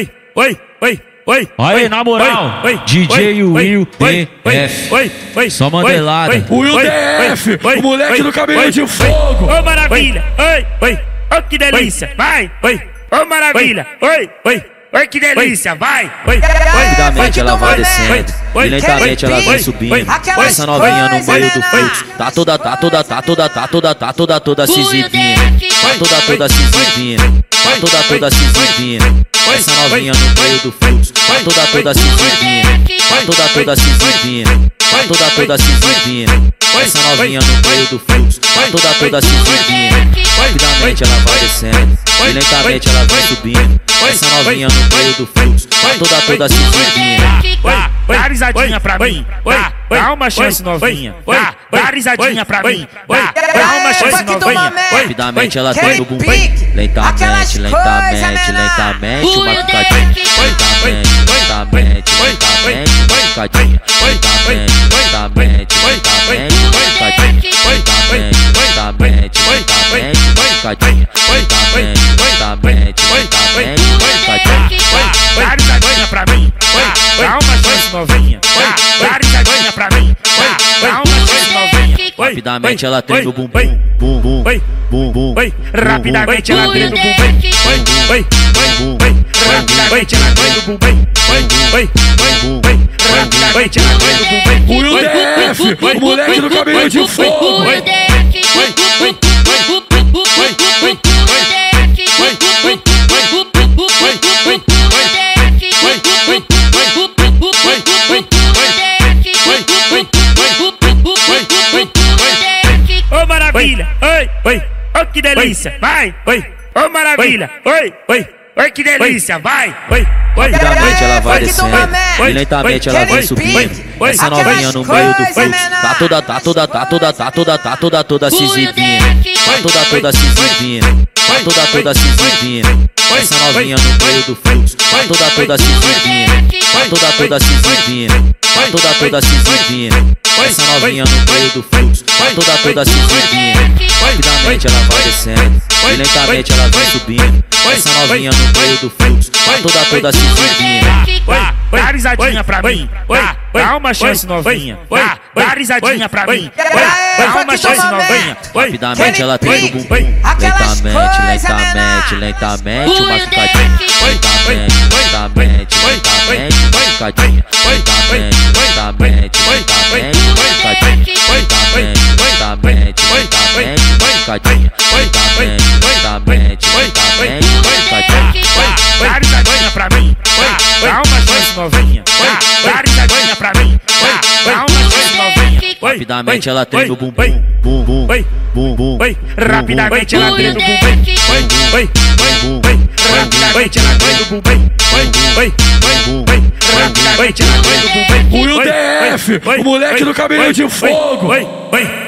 oi, oi, oi. Oi, Aí, na moral, oi, oi, DJ oi, Will oi, DF. oi, oi, Só oi, mandelada. oi, Will oi, DF, oi, o moleque oi, do cabelo oi, de oi, fogo. Ô maravilha, oi, oi, oi, que delícia, vai, oi, ô maravilha, oi, oi, oi, que delícia, vai, oi, oi, Rapidamente ela vai oi, descendo oi, e lentamente oi, ela oi, subindo. essa novinha no meio do né, fluxo. Tá toda, tá toda, tá toda, tá toda, tá toda, toda se exibindo. Tá toda, toda se exibindo. Tá toda, toda se exibindo. Essa novinha no meio do fluxo. Tá toda, toda se exibindo. Tá toda, toda se exibindo. Tá toda, toda se exibindo. Essa novinha no meio do fluxo. Tá toda, toda se exibindo. Rapidamente ela vai descendo e lentamente ela vem subindo. Essa novinha no meio do fluxo. Tá toda, toda se exibindo. Dá, risadinha pra mim. Dá, dá uma chance novinha. Dá, dá risadinha pra mim. oi. Dá, dá uma chance novinha. Rapidamente ela tem no bumbum. Lentamente, lentamente, lentamente, uma picadinha. Lentamente, lentamente, lentamente, picadinha. Lentamente, lentamente, lentamente, picadinha. Lentamente, lentamente, lentamente, uma picadinha. Lentamente, lentamente, lentamente, uma picadinha. Dá risadinha pra mim. Dá uma chance novinha. Rapidamente ela treme o bumbum. Bum, bum, bum, bum. rapidamente ela treme o bumbum. Bum, bum, bum, bum. rapidamente ela treme o bumbum. Oi, Bum, oi, rapidamente ela treme o bumbum. Will DF, o moleque do cabelo de fogo. Maravilha, oi, oi, oi que delícia, vai, oi, ô maravilha, oi, oi, oi. que delícia, vai, oi, oi, Rapidamente ela vai descendo. e lentamente ela vem subindo. Oi, Essa novinha no meio do fluxo. menor. Tá toda, tá toda, tá toda, tá toda, tá toda, toda se exibindo. Tá toda, toda se exibindo. Tá toda, toda se exibindo. Essa novinha no meio do fluxo. Toda, toda se exibindo. Toda, toda se exibindo. Toda, toda se exibindo. Essa novinha no meio do fluxo. Toda, toda se exibindo. Rapidamente ela vai descendo e lentamente ela vem subindo. Essa novinha no meio do fluxo. Toda, toda se exibindo. Dá, dá risadinha pra mim. Dá, dá uma chance novinha. Dá, dá risadinha pra mim. Dá, uma chance novinha. Rapidamente ela tem no bumbum. Lentamente, lentamente, lentamente, uma picadinha. Picadinha. Lentamente, lentamente, lentamente, uma picadinha. dá risadinha pra mim. Dá, uma chance novinha. Dá, risadinha pra mim. Dá, uma chance novinha. Oi, Rapidamente oi, ela tem oi, no bumbum. oi, Bum, bum, rapidamente ela treme o bum, bumbum. Oi, oi, bum, oi, bum, rapidamente ela treme o bumbum. Oi, oi, bum, oi, rapidamente ela treme o bumbum. Oi, DF, oi, o moleque oi, do cabelo oi, de oi, fogo. Oi, oi,